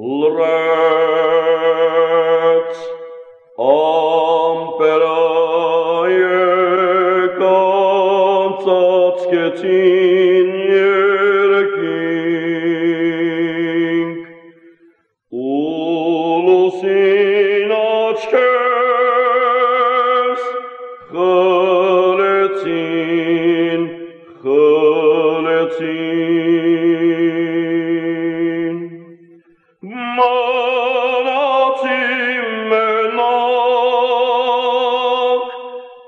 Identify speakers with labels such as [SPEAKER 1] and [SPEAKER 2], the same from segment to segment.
[SPEAKER 1] Lex amperae cantatsketin yerking Ulus in atskes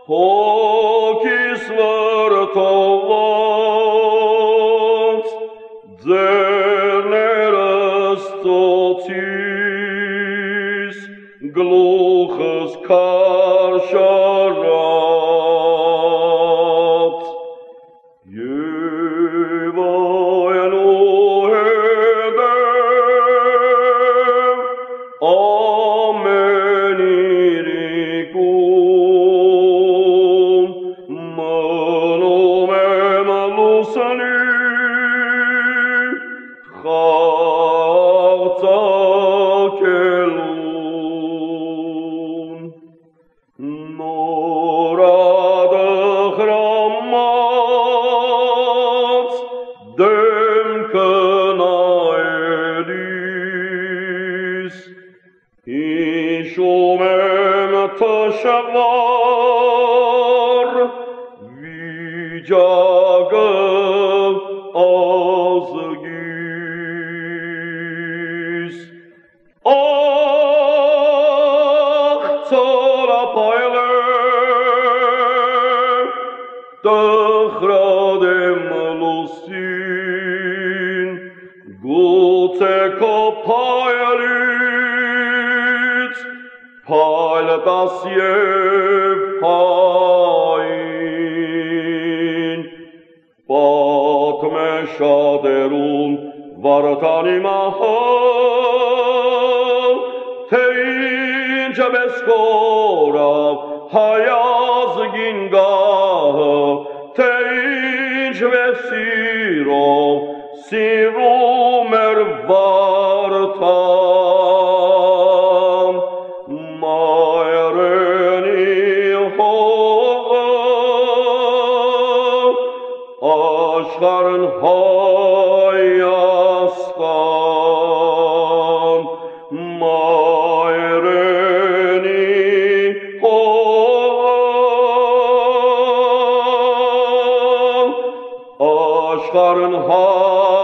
[SPEAKER 1] hocis vartavans, generas totis, gluchas carcharas, Ishomem tashavar vijaga azgis Ach, tora paile, Dachrade malusin, Gute kopailit, փալտաս եւ հայն պատմե շադերուն վարդանի մահալ թե ինչ մեզ կորավ հայազգին գահը թե ինչ վեսիրով սիրում էր վար Başların hay aslan mayreni hol Aşkların hay